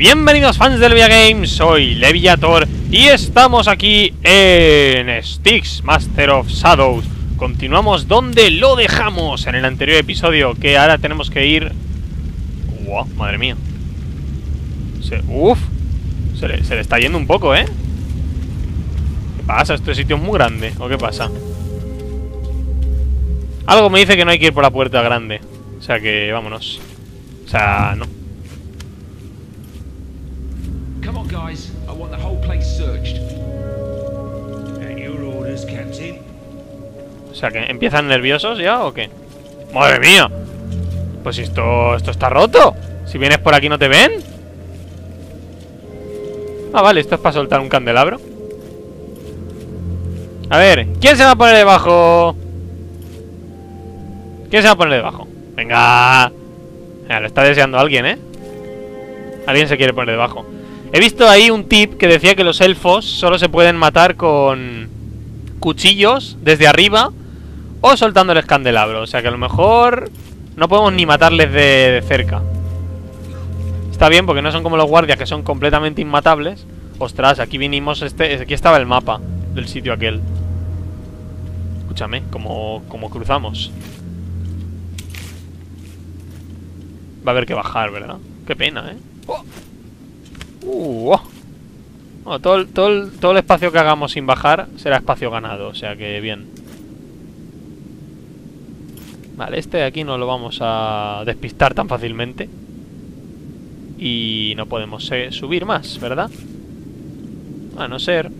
Bienvenidos fans del Via Games, soy Leviator y estamos aquí en Styx, Master of Shadows. Continuamos donde lo dejamos en el anterior episodio, que ahora tenemos que ir... ¡Wow! Madre mía. Se... ¡Uf! Se le, se le está yendo un poco, ¿eh? ¿Qué pasa? ¿Este sitio es muy grande? ¿O qué pasa? Algo me dice que no hay que ir por la puerta grande. O sea que vámonos. O sea, no. Come on, guys. I want the whole place searched. At your orders, Captain. O sea, que empiezan nerviosos ya o qué? ¡Madre mía! Pues esto, esto está roto. Si vienes por aquí no te ven. Ah, vale, esto es para soltar un candelabro. A ver, ¿quién se va a poner debajo? ¿Quién se va a poner debajo? Venga. Venga, lo está deseando alguien, ¿eh? Alguien se quiere poner debajo. He visto ahí un tip que decía que los elfos solo se pueden matar con cuchillos desde arriba o soltándoles candelabro. O sea que a lo mejor no podemos ni matarles de, de cerca. Está bien porque no son como los guardias que son completamente inmatables. Ostras, aquí vinimos, este, aquí estaba el mapa del sitio aquel. Escúchame, como, como cruzamos. Va a haber que bajar, ¿verdad? Qué pena, ¿eh? Oh. Uh, oh. Todo, el- todo, todo el espacio que hagamos sin bajar será espacio ganado, o sea que bien. Vale, este de aquí no lo vamos a despistar tan fácilmente. Y no podemos eh, subir más, ¿verdad? A no ser...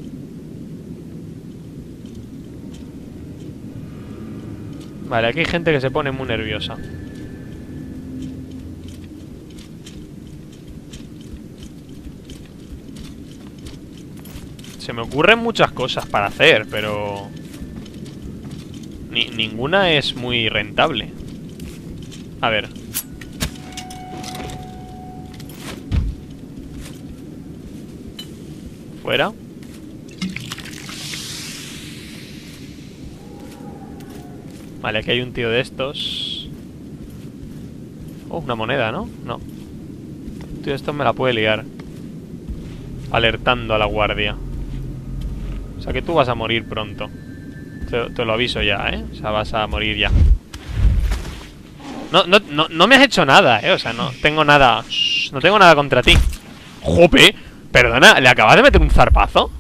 Vale, aquí hay gente que se pone muy nerviosa. Se me ocurren muchas cosas para hacer, pero... Ni- ninguna es muy rentable. A ver. Fuera. Vale, aquí hay un tío de estos. Oh, una moneda, ¿no? No. Un tío de estos me la puede liar. Alertando a la guardia. Que tú vas a morir pronto. Te, lo aviso ya, ¿eh? O sea, vas a morir ya. No, no, no, no me has hecho nada, ¿eh? O sea, no tengo nada... No tengo nada contra ti. ¡Jope! Perdona, ¿le acabas de meter un zarpazo?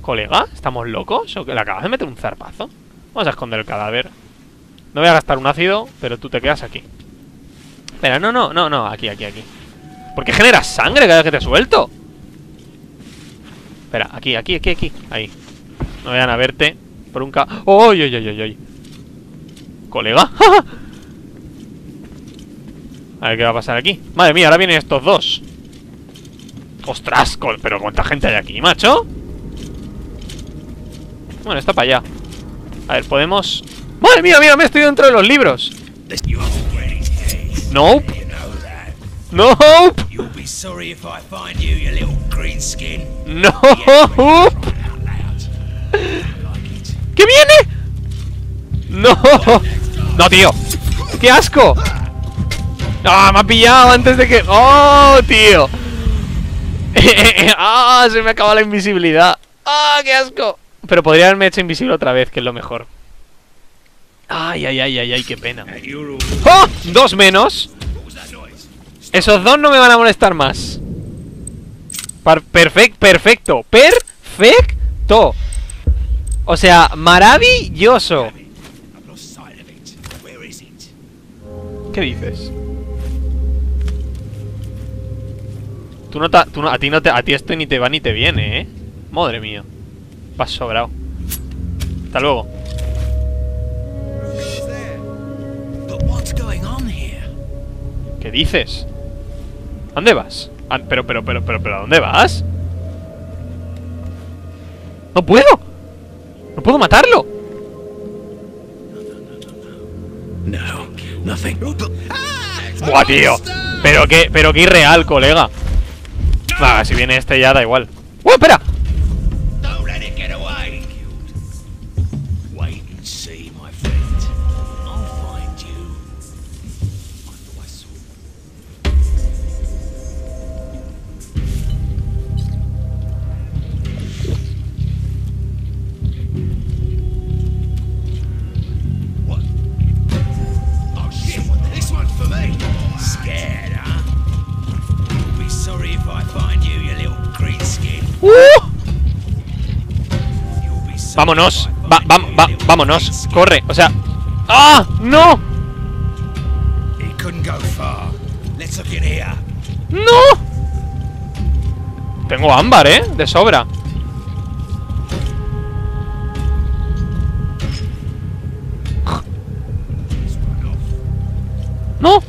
Colega, ¿estamos locos? ¿O que le acabas de meter un zarpazo? Vamos a esconder el cadáver. No voy a gastar un ácido, pero tú te quedas aquí. Espera, no, no, no, no, aquí, aquí, aquí. ¿Por qué generas sangre cada vez que te suelto? Espera, aquí, aquí, aquí, aquí. Ahí. No vayan a verte por un ca... ¡Oy, oy, oy, oy, oy! ¿Colega? a ver qué va a pasar aquí. Madre mía, ahora vienen estos dos. ¡Ostras! col- ¿Pero cuánta gente hay aquí, macho? Bueno, está para allá. A ver, podemos... ¡Madre mía, mira! Me estoy dentro de los libros. Nope. Nope. You'll ¿Qué viene? ¡No! ¡No, tío! ¡Qué asco! ¡Ah, me ha pillado antes de que... ¡Oh, tío! ¡Ah, se me acaba la invisibilidad! ¡Ah, qué asco! Pero podría haberme hecho invisible otra vez, que es lo mejor. ¡Ay, ay, ay, ay, ay, qué pena! ¡Oh! Dos menos. Esos dos no me van a molestar más. Par- perfec- perfecto. Perfecto. O sea, maravilloso. ¿Qué dices? Tú no, ta- a ti no te, a ti esto ni te va ni te viene, ¿eh? Madre mía. Vas sobrado. Hasta luego. ¿Qué dices? ¿A dónde vas? Ah, pero, pero, pero, pero, pero, ¿a dónde vas? ¡No puedo! ¡No puedo matarlo! No, nothing. ¡Buah, tío! Pero qué, pero qué irreal, colega. Va, si viene este ya da igual. ¡Oh, espera! Vámonos. Va, va, va, vámonos. Corre. O sea. ¡Ah! ¡No! ¡No! Tengo ámbar, ¿eh? De sobra. ¡No!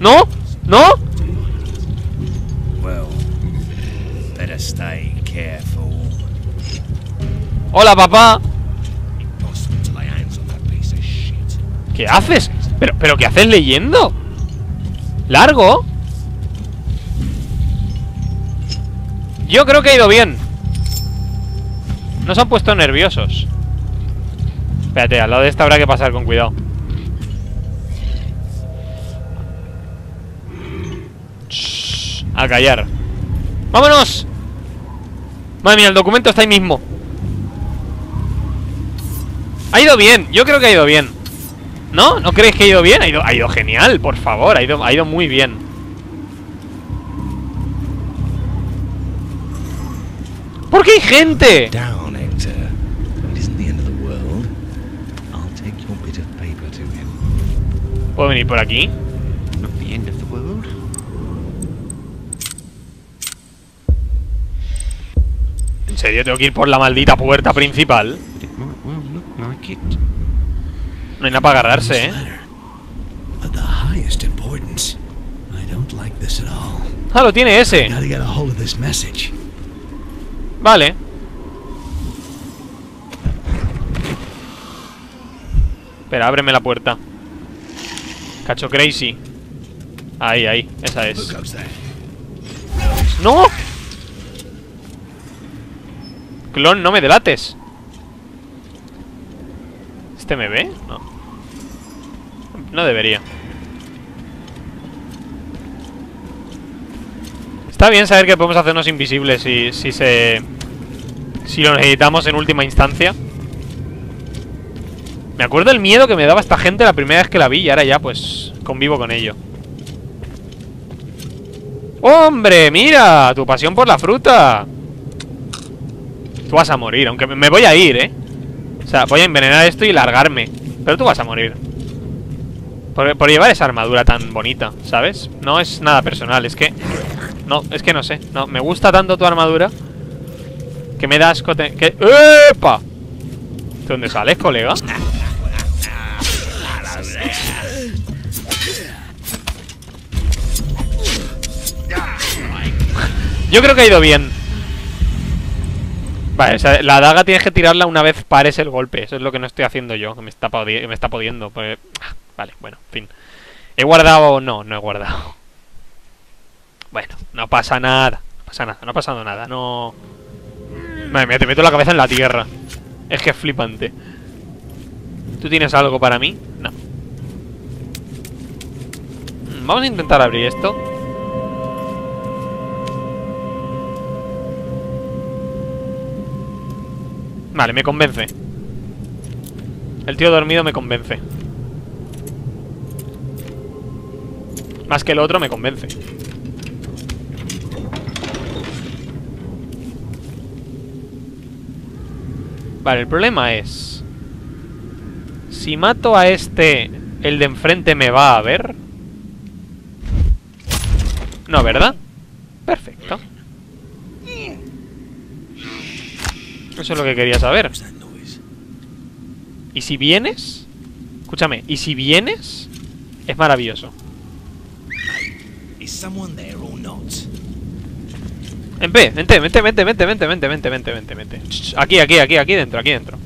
¡No! ¡No! Of shit. ¿Qué haces? ¿Pero, pero qué haces leyendo? ¿Largo? Yo creo que ha ido bien. No se han puesto nerviosos. Espérate, al lado de esta habrá que pasar con cuidado. Shh, a callar. ¡Vámonos! Madre mía, el documento está ahí mismo. Ha ido bien, yo creo que ha ido bien. ¿No? ¿No creéis que ha ido bien? Ha ido, ha ido genial, por favor, ha ido, ha ido muy bien. ¿Por qué hay gente? ¿Puedo venir por aquí? ¿En serio tengo que ir por la maldita puerta principal? No hay nada para agarrarse, ¿eh? Ah, lo tiene ese. Vale. Espera, ábreme la puerta. Cacho crazy. Ahí, ahí. Esa es. ¡No! Clon, no me delates. ¿Este me ve? No. No debería. Está bien saber que podemos hacernos invisibles si, si se... Si lo necesitamos en última instancia. Me acuerdo el miedo que me daba esta gente la primera vez que la vi y ahora ya pues convivo con ello. ¡Hombre! ¡Mira! Tu pasión por la fruta. Tú vas a morir, aunque me- voy a ir, ¿eh? Sea, voy a envenenar esto y largarme. Pero tú vas a morir. Por, por llevar esa armadura tan bonita, ¿sabes? No es nada personal, es que... No, es que no sé. No, me gusta tanto tu armadura que me da asco... te- que... ¡Epa! ¿De dónde sales, colega? Yo creo que ha ido bien. La daga tienes que tirarla una vez pares el golpe. Eso es lo que no estoy haciendo yo, que me está, podi- me está pues- ah, Vale, bueno, en fin. ¿He guardado? No, no he guardado. Bueno, no pasa nada. No pasa nada, no ha pasado nada. No... Madre te meto la cabeza en la tierra. Es que es flipante. ¿Tú tienes algo para mí? No. Mm, Vamos a intentar abrir esto. Vale, me convence. El tío dormido me convence. Más que el otro me convence. Vale, el problema es... Si mato a este, el de enfrente me va a ver. No, ¿verdad? Perfecto. Eso es lo que quería saber. ¿Y si vienes? Escúchame, ¿y si vienes? Es maravilloso. Vente, vente, vente, vente, vente, vente, vente, vente, vente, vente. Ch, Aquí, aquí, aquí, aquí dentro, aquí dentro.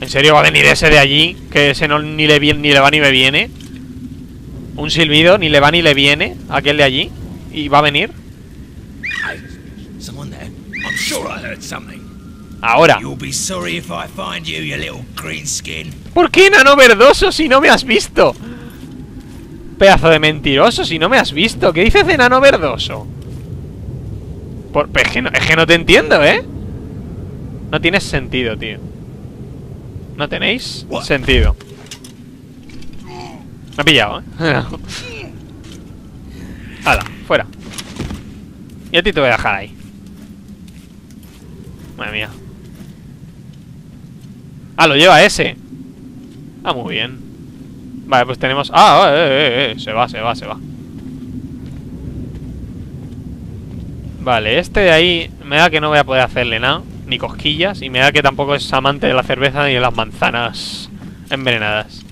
¿En serio va a venir ese de allí? Que ese no ni le, viene, ni le va ni me viene. Un silbido, ni le va ni le viene. Aquel de allí. ¿Y va a venir? Hey, someone there? I'm sure I heard something. Ahora. You'll be sorry if I find you, you little green skin. ¿Por qué enano verdoso si no me has visto? Pedazo de mentiroso si no me has visto. ¿Qué dices de enano verdoso? Por, es, que no, es que no te entiendo, ¿eh? No tienes sentido, tío. No tenéis sentido. Me ha pillado, ¿eh? Hala, fuera. Y a ti te voy a dejar ahí. Madre mía. Ah, lo lleva ese. Ah, muy bien. Vale, pues tenemos... Ah, eh, eh, eh, se va, se va, se va. Vale, este de ahí me da que no voy a poder hacerle nada, ni cosquillas, y me da que tampoco es amante de la cerveza ni de las manzanas envenenadas.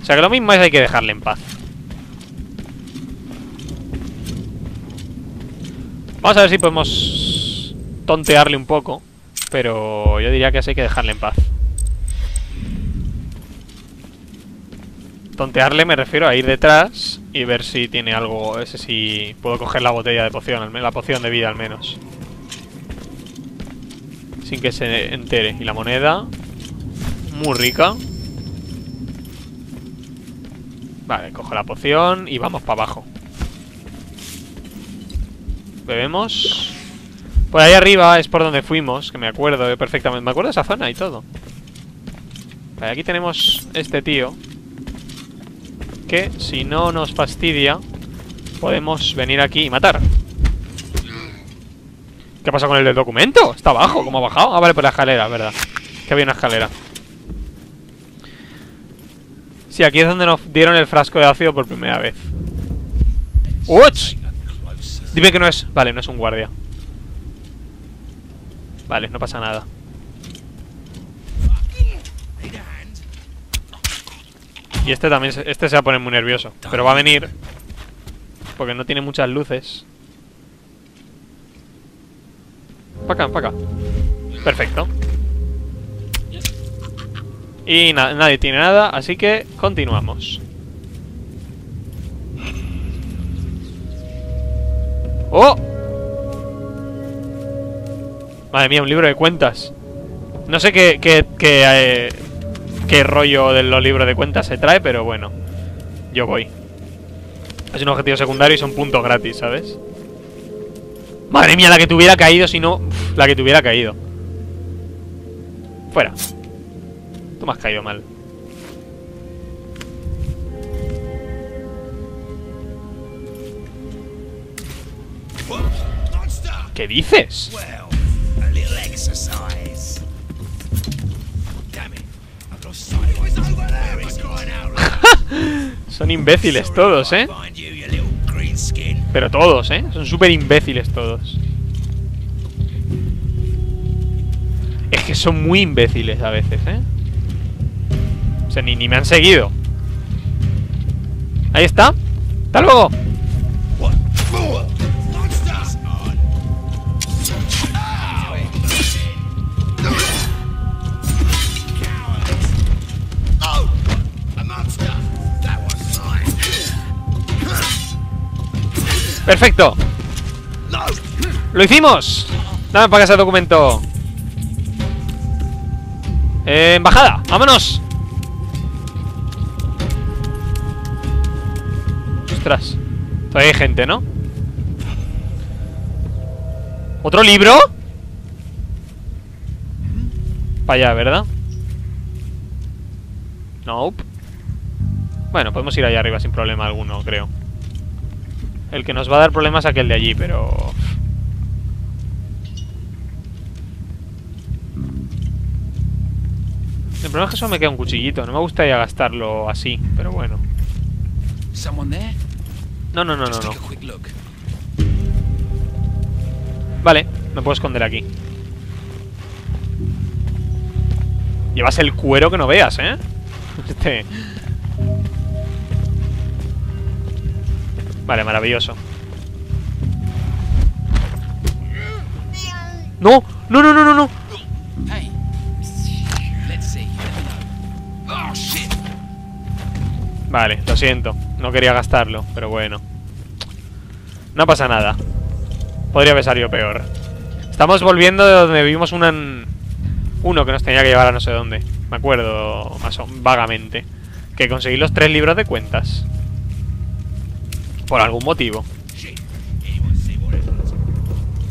O sea que lo mismo es hay que dejarle en paz. Vamos a ver si podemos tontearle un poco, pero yo diría que así hay que dejarle en paz. Tontearle me refiero a ir detrás y ver si tiene algo, ese si puedo coger la botella de poción, la poción de vida al menos. Sin que se entere. Y la moneda, muy rica. Vale, cojo la poción y vamos para abajo. Bebemos. Por ahí arriba es por donde fuimos, que me acuerdo eh, perfectamente. Me acuerdo de esa zona y todo. Vale, aquí tenemos este tío. Que si no nos fastidia, podemos venir aquí y matar. ¿Qué pasa con el del documento? Está abajo, ¿cómo ha bajado? Ah, vale, por la escalera, verdad. Que había una escalera. Sí, aquí es donde nos dieron el frasco de ácido por primera vez. ¡Uch! Dime que no es... Vale, no es un guardia. Vale, no pasa nada. Y este también, este se va a poner muy nervioso. Pero va a venir. Porque no tiene muchas luces. Para acá, para acá. Perfecto. Y na- nadie tiene nada, así que continuamos. ¡Oh! Madre mía, un libro de cuentas. No sé qué, qué, qué, eh, qué rollo de los libros de cuentas se trae, pero bueno. Yo voy. Es un objetivo secundario y son puntos gratis, ¿sabes? Madre mía, la que te hubiera caído si no... La que te hubiera caído. Fuera. Tú me has caído mal. ¿Qué dices? Son imbéciles todos, ¿eh? Pero todos, ¿eh? Son súper imbéciles todos. Es que son muy imbéciles a veces, ¿eh? O sea, ni, ni me han seguido. Ahí está. ¡Hasta luego! ¡Perfecto! ¡Lo hicimos! Dame para ese documento. Eh, embajada, vámonos. Ostras. Todavía hay gente, ¿no? ¿Otro libro? Para allá, ¿verdad? Nope. Bueno, podemos ir allá arriba sin problema alguno, creo. El que nos va a dar problemas es aquel de allí, pero... El problema es que solo me queda un cuchillito. No me gustaría gastarlo así, pero bueno. No, no, no, no, no. Vale, me puedo esconder aquí. Llevas el cuero que no veas, ¿eh? Este... Vale, maravilloso. ¡No! ¡No, no, no, no, no! Oh! Vale, lo siento. No quería gastarlo, pero bueno. No pasa nada. Podría haber salido peor. Estamos volviendo de donde vimos una... Uno que nos tenía que llevar a no sé dónde. Me acuerdo más o vagamente. Que conseguí los tres libros de cuentas. Por algún motivo.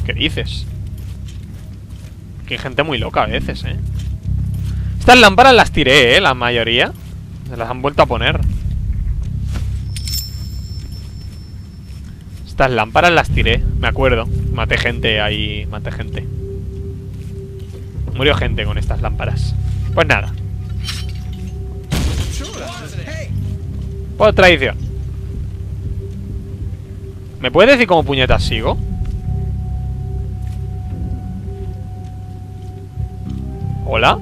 ¿Qué dices? Que hay gente muy loca a veces, ¿eh? Estas lámparas las tiré, ¿eh? La mayoría. Se las han vuelto a poner. Estas lámparas las tiré, me acuerdo. Maté gente ahí, maté gente. Murió gente con estas lámparas. Pues nada. Por traición. ¿Me puedes decir cómo puñetas sigo? ¿Hola?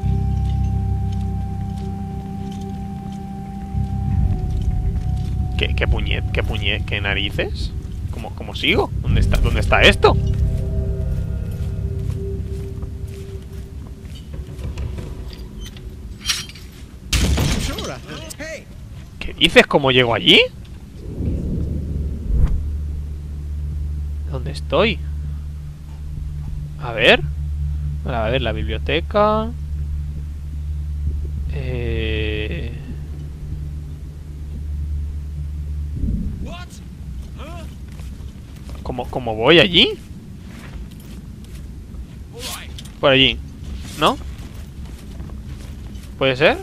¿Qué, qué puñet? ¿Qué puñet? ¿Qué narices? ¿Cómo, cómo sigo? ¿Dónde está, ¿Dónde está esto? ¿Qué dices? ¿Cómo llego allí? ¿Dónde estoy? A ver. A ver, la biblioteca. Eh... ¿Cómo, ¿Cómo voy allí? Por allí. ¿No? ¿Puede ser?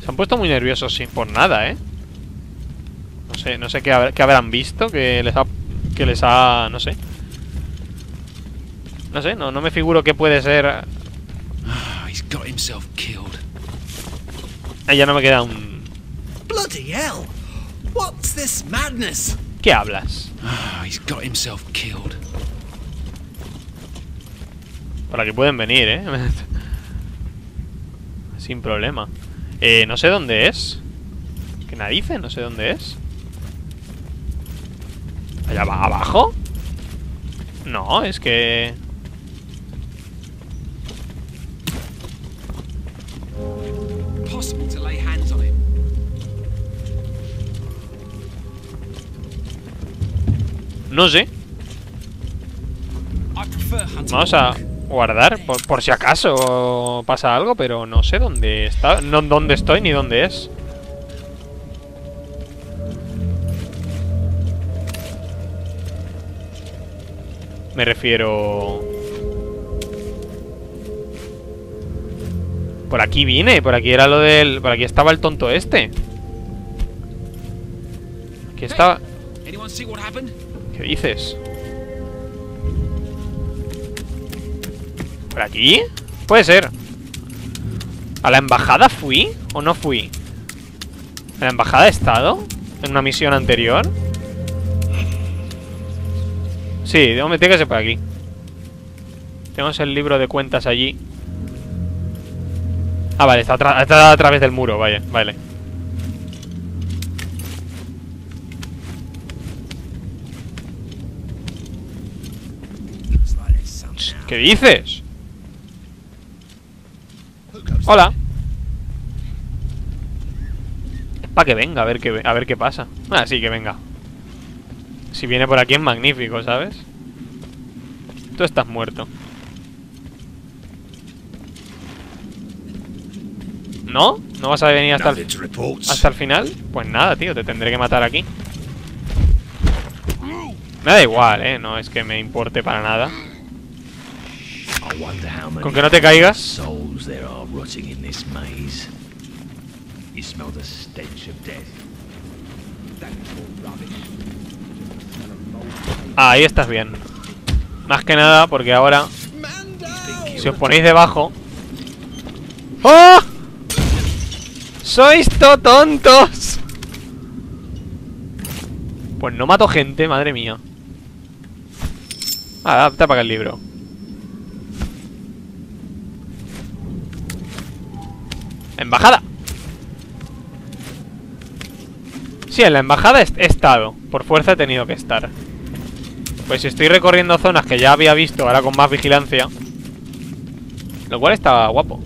Se han puesto muy nerviosos sin por nada, ¿eh? No sé, no sé qué, qué habrán visto que les ha... Que les ha... No sé. No sé, no, no me figuro qué puede ser... Killed. Ah, ya no me queda un... Bloody hell! What's this madness? ¿Qué hablas? Oh, he's got himself killed. Para que pueden venir, ¿eh? Sin problema. Eh, no sé dónde es. ¿Qué narices? No sé dónde es. ¿Allá va abajo? No, es que... No sé. Vamos a guardar por, por si acaso pasa algo, pero no sé dónde está. No dónde estoy ni dónde es. Me refiero... Por aquí vine, por aquí era lo del... Por aquí estaba el tonto este. Aquí estaba... ¿Qué dices? ¿Por aquí? Puede ser. ¿A la embajada fui o no fui? ¿A la embajada he estado? ¿En una misión anterior? Sí, debo meter que ser por aquí. Tenemos el libro de cuentas allí. Ah, vale, está, está a través del muro, vaya, vale. ¿Qué dices? Hola. Para que venga, a ver qué, a ver qué pasa. Ah, sí, que venga. Si viene por aquí es magnífico, ¿sabes? Tú estás muerto. ¿No? ¿No vas a venir hasta el, hasta final? Pues nada, tío, te tendré que matar aquí. Me da igual, ¿eh? No es que me importe para nada. Con que no te caigas. Ahí estás bien. Más que nada porque ahora, si os ponéis debajo... ¡Oh! ¡Sois to tontos! Pues no mato gente, madre mía. Ah, tapa acá el libro. Embajada. Sí, en la embajada he estado. Por fuerza he tenido que estar. Pues estoy recorriendo zonas que ya había visto, ahora con más vigilancia. Lo cual está guapo.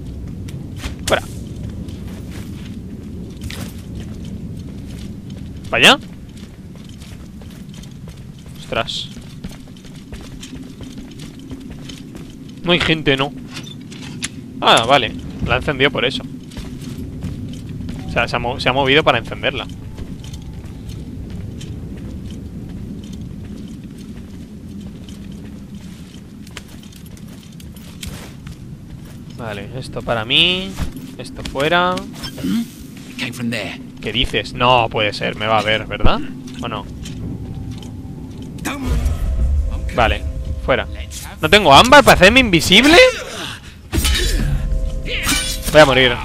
Fuera. ¿Para? Ostras. No hay gente, ¿no? Ah, vale. La ha encendido por eso. O sea, se ha movido para encenderla. Vale, esto para mí. Esto fuera. ¿Qué dices? No, puede ser, me va a ver, ¿verdad? ¿O no? Vale, fuera. ¿No tengo ámbar para hacerme invisible? Voy a morir.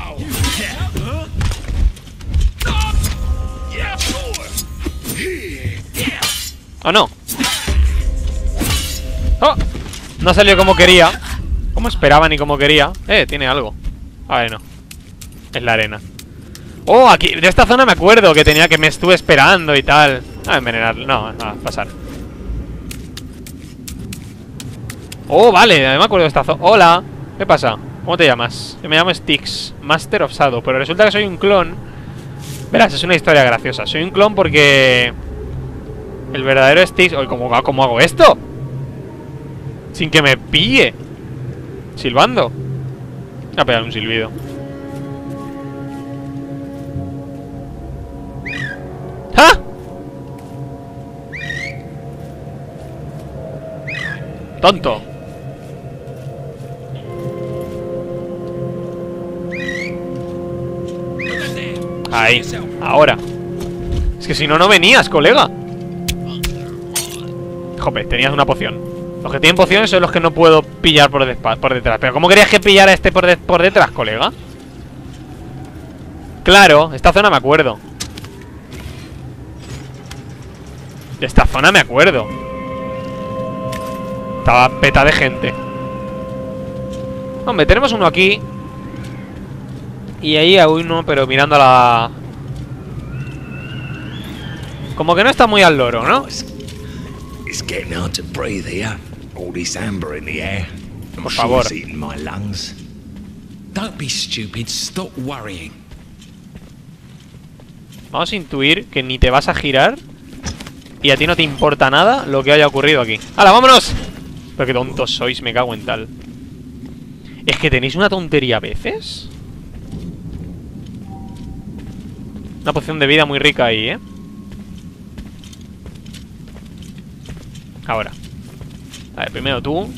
¿O no? ¡Oh! No salió como quería. Como esperaba ni como quería. Eh, tiene algo. A ver, no. Es la arena. Oh, aquí, de esta zona me acuerdo que tenía que me estuve esperando y tal. A envenenar, no, a pasar. Oh, vale, me acuerdo de esta zona. Hola, ¿qué pasa? ¿Cómo te llamas? Yo me llamo Styx, Master of Shadow, pero resulta que soy un clon. Verás, es una historia graciosa. Soy un clon porque el verdadero Styx. ¿cómo, ¿cómo hago esto? Sin que me pille. Silbando. Voy a pegar un silbido. ¡Ah! Tonto. Ahí, ahora. Es que si no, no venías, colega. Jope, tenías una poción. Los que tienen pociones son los que no puedo pillar por, detrás. Pero ¿cómo querías que pillara este por, de- por detrás, colega? Claro, esta zona me acuerdo. De esta zona me acuerdo. Estaba peta de gente. Hombre, tenemos uno aquí. Y ahí hay uno, pero mirando a la... Como que no está muy al loro, ¿no? It's, getting hard to breathe. All this amber in the air. I'm Por sure favor. it's eating my lungs. Don't be stupid. Stop worrying. Vamos a intuir que ni te vas a girar y a ti no te importa nada lo que haya ocurrido aquí. ¡Hala, vámonos! Pero qué tontos sois, me cago en tal. Es que tenéis una tontería a veces. Una poción de vida muy rica ahí, ¿eh? Ahora. A ver, primero tú.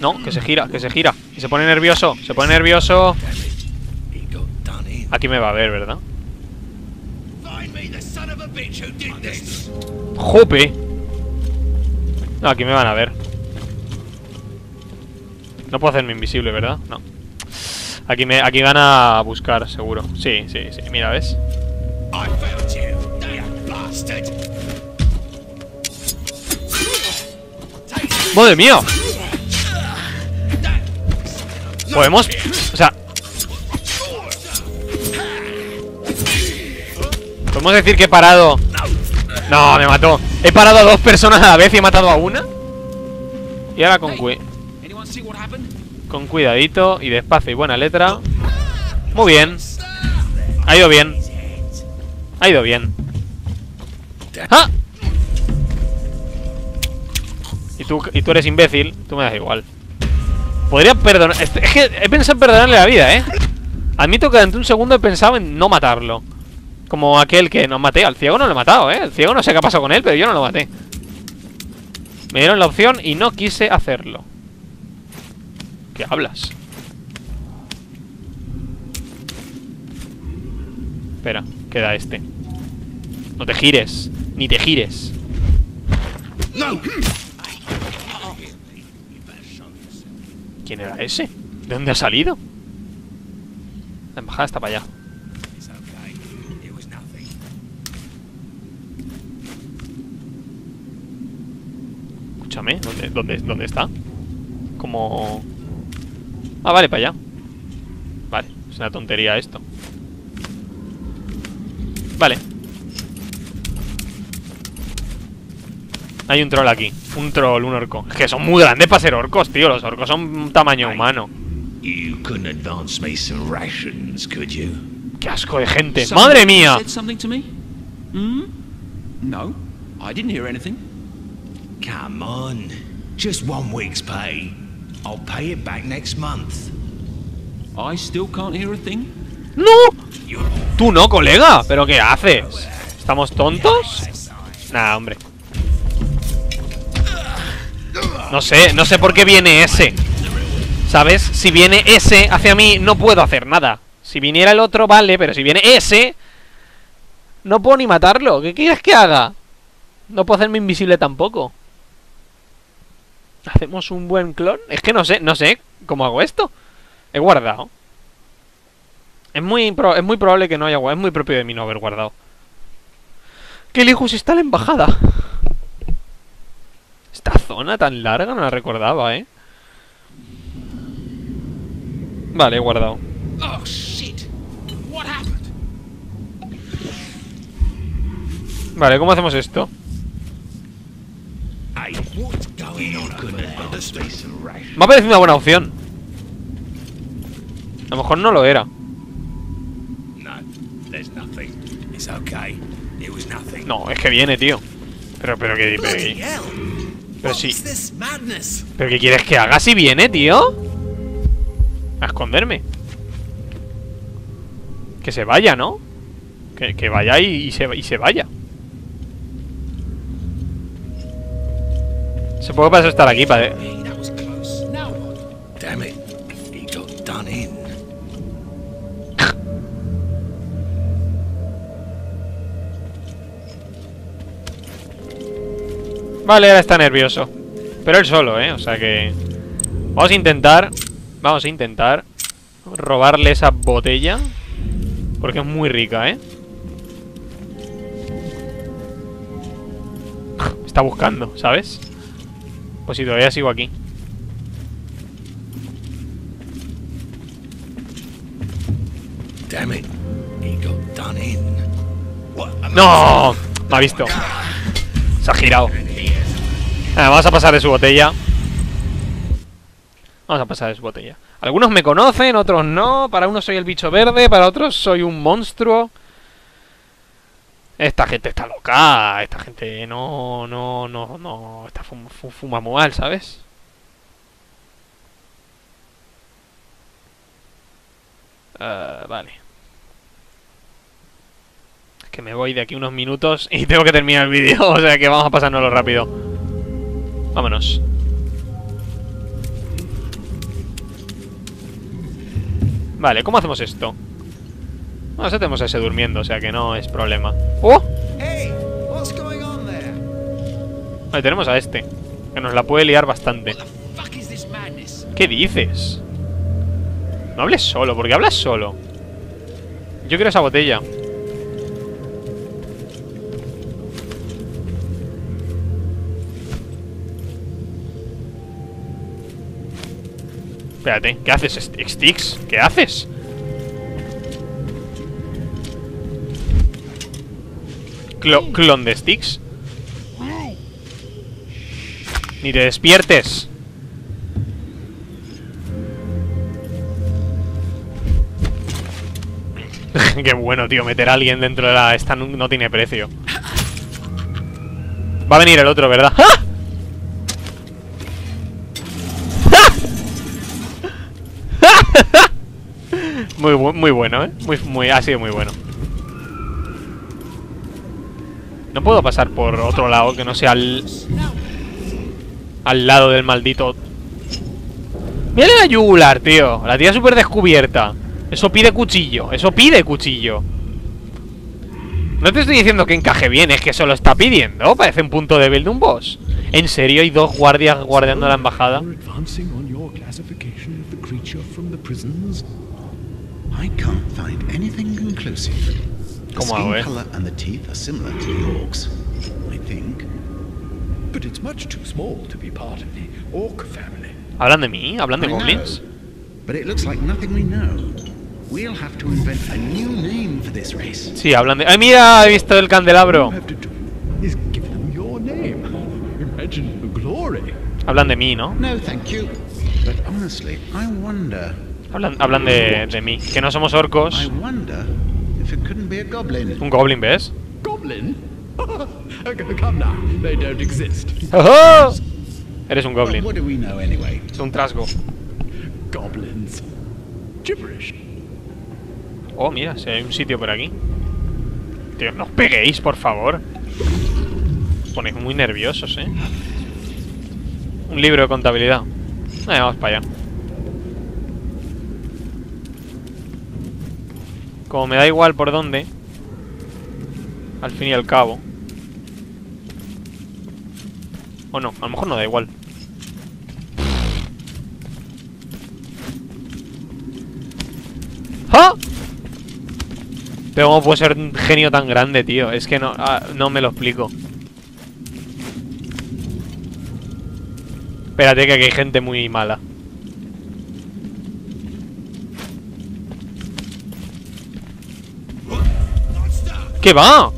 No, que se gira, que se gira. Y se pone nervioso, se pone nervioso. Aquí me va a ver, ¿verdad? ¡Jope! No, aquí me van a ver. No puedo hacerme invisible, ¿verdad? No. Aquí me aquí van a buscar, seguro. Sí, sí, sí. Mira, ¿ves? ¡Madre mía! Podemos... O sea... ¿Podemos decir que he parado...? No, me mató. He parado a dos personas a la vez y he matado a una. Y ahora con, happened? con cuidadito y despacio y buena letra. Muy bien. Ha ido bien. Ha ido bien. ¡Ah! Y tú, y tú eres imbécil. Tú me das igual. Podría perdonar... Es que he pensado en perdonarle la vida, ¿eh? Admito que durante un segundo he pensado en no matarlo. Como aquel que no maté. Al ciego no lo he matado, ¿eh? El ciego no sé qué ha pasado con él, pero yo no lo maté. Me dieron la opción y no quise hacerlo. ¿Qué hablas? Espera, queda este. No te gires, ni te gires. No. ¿Quién era ese? ¿De dónde ha salido? La embajada está para allá. Escúchame, ¿dónde, dónde, dónde está? Como... Ah, vale, para allá. Vale, es una tontería esto. Vale. Hay un troll aquí. Un troll, un orco. Es que son muy grandes para ser orcos, tío. Los orcos son tamaño humano. You couldn't advance me some rations, could you? ¡Qué asco de gente! ¡Madre mía! Said something to me? Hmm? No, I didn't hear anything. Come on. Just one week's pay. I'll pay it back next month. I still can't hear a thing. ¡No! Tú no, colega. ¿Pero qué haces? ¿Estamos tontos? Nah, hombre. No sé, no sé por qué viene ese. ¿Sabes? Si viene ese hacia mí, no puedo hacer nada. Si viniera el otro, vale, pero si viene ese... No puedo ni matarlo. ¿Qué quieres que haga? No puedo hacerme invisible tampoco. ¿Hacemos un buen clon? Es que no sé, no sé cómo hago esto. He guardado. Es muy, es muy probable que no haya guardado. Es muy propio de mí no haber guardado. ¡Qué lejos está la embajada! Esta zona tan larga no la recordaba, ¿eh? Vale, he guardado. Oh shit! What happened? Vale, ¿cómo hacemos esto? Me ha parecido una buena opción. A lo mejor no lo era. No, es que viene, tío. Pero, pero que... Pero! Pero sí. ¿Pero qué quieres que haga si viene, tío? A esconderme. Que se vaya, ¿no? Que, que vaya y, y se, y se vaya. Se puede pasar estar aquí, padre. Vale, ahora está nervioso. Pero él solo, ¿eh? O sea que... Vamos a intentar... Vamos a intentar... Robarle esa botella. Porque es muy rica, ¿eh? Está buscando, ¿sabes? Pues si todavía sigo aquí. Damn it. He got done in. What? a ¡No! Me ha visto. Se ha girado. Vamos a pasar de su botella. Vamos a pasar de su botella. Algunos me conocen, otros no. Para unos soy el bicho verde, para otros soy un monstruo. Esta gente está loca. Esta gente no, no, no, no. Esta fuma, fu- fuma mal, ¿sabes? Ah, vale. Es que me voy de aquí unos minutos y tengo que terminar el vídeo. O sea que vamos a pasárnoslo rápido. Vámonos. Vale, ¿cómo hacemos esto? Bueno, ya tenemos a ese durmiendo, o sea que no es problema. ¡Oh! Vale, tenemos a este. Que nos la puede liar bastante. ¿Qué dices? No hables solo, porque hablas solo. Yo quiero esa botella. Espérate, ¿qué haces, St- Sticks? ¿Qué haces? Clo- ¿Clon de Sticks? Ni te despiertes. Qué bueno, tío, meter a alguien dentro de la... Esta no, no tiene precio. Va a venir el otro, ¿verdad? ¡Ah! Muy, bu- muy bueno, ¿eh? Muy, muy, ha sido muy bueno. No puedo pasar por otro lado que no sea al, al lado del maldito... Mira la yugular, tío. La tía súper descubierta. Eso pide cuchillo. Eso pide cuchillo. No te estoy diciendo que encaje bien, es que eso lo está pidiendo. Parece un punto débil de un boss. ¿En serio hay dos guardias guardando la embajada? I can't find anything conclusive. The ¿Cómo skin color and the teeth are similar to the orcs. I think. But it's much too small to be part of the orc family. ¿Hablan de mí? ¿Hablan de I know, goblins? But it looks like nothing we know. We'll have to invent a new name for this race. Sí, hablan de... ¡Ay, mira! He visto el candelabro. you have to do is give them your name. Imagine the glory. Hablan de mí, ¿no? No, thank you. But honestly, I wonder. Hablan, hablan de, de mí. Que no somos orcos. I wonder if it couldn't be a goblin. Un goblin, ¿ves? Goblin? Come now, they don't exist. ¡Ojo! Eres un goblin. what do we know anyway? Es un trasgo. Goblins. Gibberish. Oh, mira, si hay un sitio por aquí. Tío, no os peguéis, por favor. Os ponéis muy nerviosos, ¿eh? Un libro de contabilidad. Vale, vamos para allá. Como me da igual por dónde. Al fin y al cabo. O no, a lo mejor no da igual. ¡Ah! Pero cómo puede ser un genio tan grande, tío. Es que no, ah, no me lo explico. Espérate que aquí hay gente muy mala. ¿Qué va?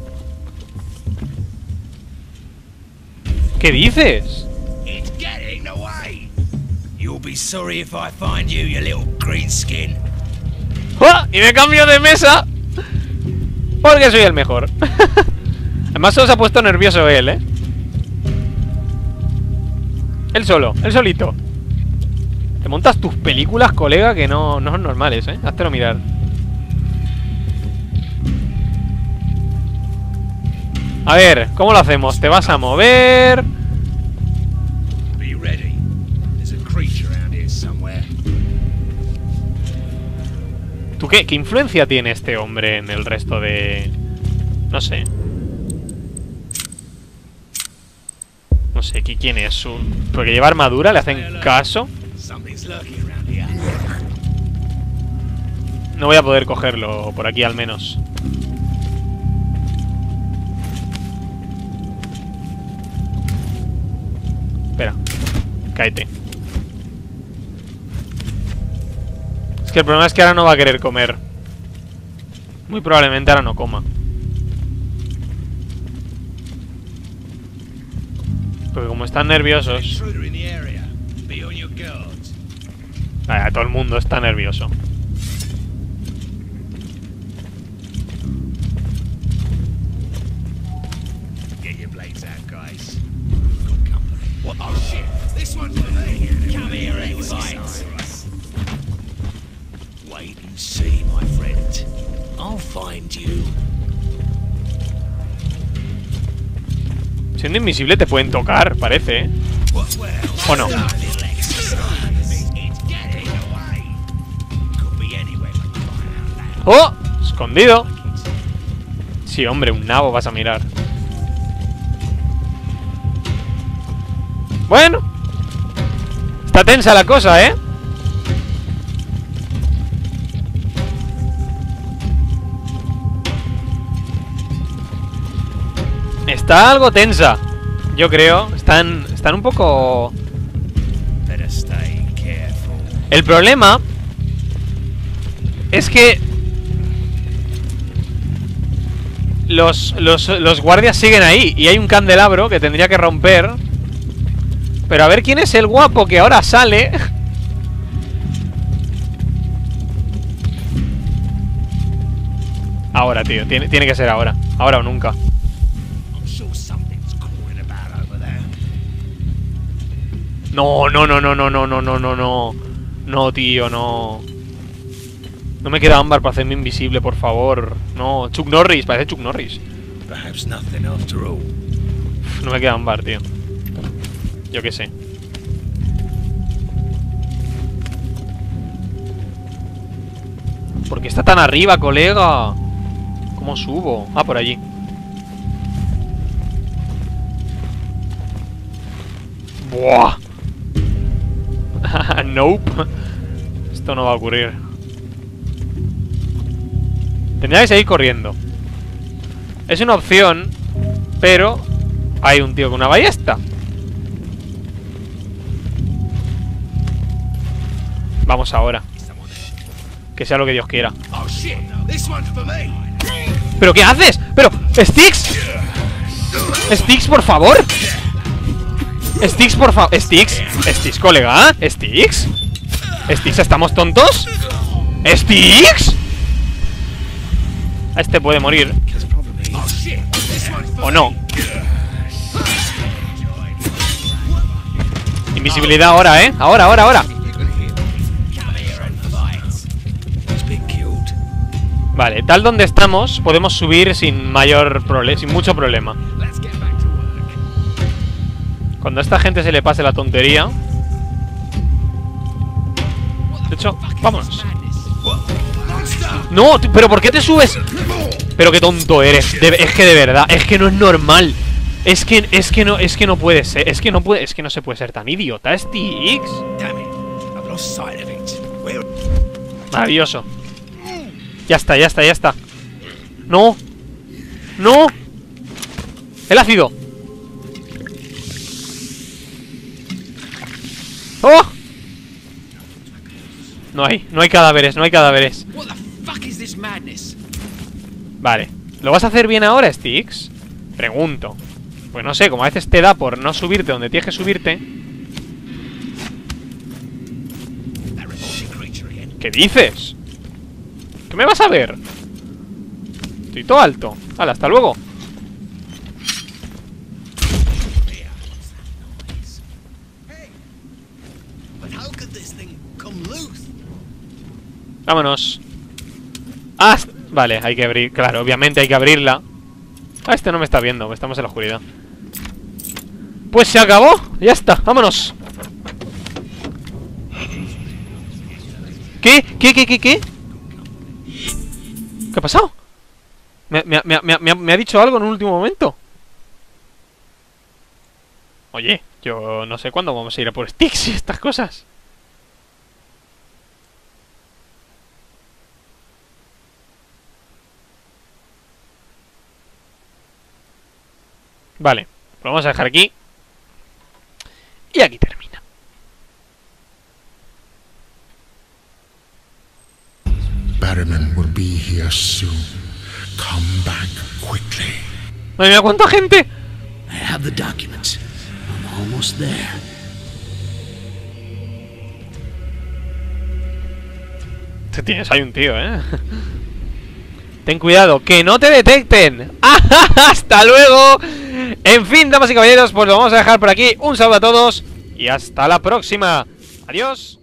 ¿Qué dices? It's getting away. You'll be sorry if I find you, you little green skin. Y me cambio de mesa. Porque soy el mejor. Además se os ha puesto nervioso él, ¿eh? Él solo, él solito. Te montas tus películas, colega, que no, no son normales, ¿eh? Háztelo mirar. A ver, ¿cómo lo hacemos? ¿Te vas a mover? ¿Tú qué? ¿Qué influencia tiene este hombre en el resto de...? No sé. No sé, ¿qui- ¿quién es? Un... Porque lleva armadura, le hacen caso. No voy a poder cogerlo por aquí al menos. Cáete. Es que el problema es que ahora no va a querer comer. Muy probablemente ahora no coma. Porque como están nerviosos... Ah, todo el mundo está nervioso. Siendo invisible te pueden tocar, parece, ¿eh? ¿O no? ¡Oh! Escondido. Sí, hombre, un nabo vas a mirar. Bueno. Está tensa la cosa, ¿eh? Está algo tensa. Yo creo. Están, están un poco... El problema es que los, los, los guardias siguen ahí y hay un candelabro que tendría que romper. Pero a ver quién es el guapo que ahora sale. Ahora, tío. Tiene, tiene que ser ahora. Ahora o nunca. No, no, no, no, no, no, no, no, no, no. No, tío, no. No me queda ámbar para hacerme invisible, por favor. No, Chuck Norris, parece Chuck Norris. Perhaps nothing after all. Uf, No me queda ámbar, tío. Yo qué sé. ¿Por qué está tan arriba, colega? ¿Cómo subo? Ah, por allí. Buah. nope. Esto no va a ocurrir. Tendría que seguir corriendo. Es una opción, pero hay un tío con una ballesta. Vamos ahora. Que sea lo que Dios quiera. ¿Pero qué haces? ¿Pero? ¿Sticks? ¿Sticks, por favor? ¿Sticks, por favor? ¿Sticks? ¿Sticks, colega? ¿Sticks? ¿Sticks, estamos tontos? ¿Sticks? Este puede morir. ¿O no? Invisibilidad ahora, ¿eh? Ahora, ahora, ahora. Vale, tal donde estamos, podemos subir sin mayor problema, sin mucho problema. Cuando a esta gente se le pase la tontería. De hecho, vámonos. No, pero ¿por qué te subes? Pero qué tonto eres. Es que de verdad, es que no es normal. Es que, es que no, es que no puede ser, es que no puede, es que no se puede ser tan idiota, Stix. Maravilloso. Ya está, ya está, ya está. No. No. El ácido. ¡Oh! No hay, no hay cadáveres, no hay cadáveres. What the fuck is this madness? Vale. ¿Lo vas a hacer bien ahora, Stix? Pregunto. Pues no sé, como a veces te da por no subirte donde tienes que subirte. ¿Qué dices? ¿Qué me vas a ver? Estoy todo alto. Hala, hasta luego. But how could this thing come loose? Vámonos. Ah, vale, hay que abrir. Claro, obviamente hay que abrirla. Ah, este no me está viendo, estamos en la oscuridad. Pues se acabó. Ya está, vámonos. ¿Qué? ¿Qué, qué, qué, qué? ¿Qué ha pasado? Me, me ha dicho algo en un último momento. Oye, yo no sé cuándo vamos a ir a por sticks y estas cosas. Vale, lo vamos a dejar aquí. Y aquí termina. Barryman will be here soon. Come back quickly. Madre mía, cuánta gente. I have the documents. I'm almost there. Te tienes ahí un tío, ¿eh? Ten cuidado, que no te detecten. ¡Hasta luego! En fin, damas y caballeros, pues lo vamos a dejar por aquí. Un saludo a todos y hasta la próxima. Adiós.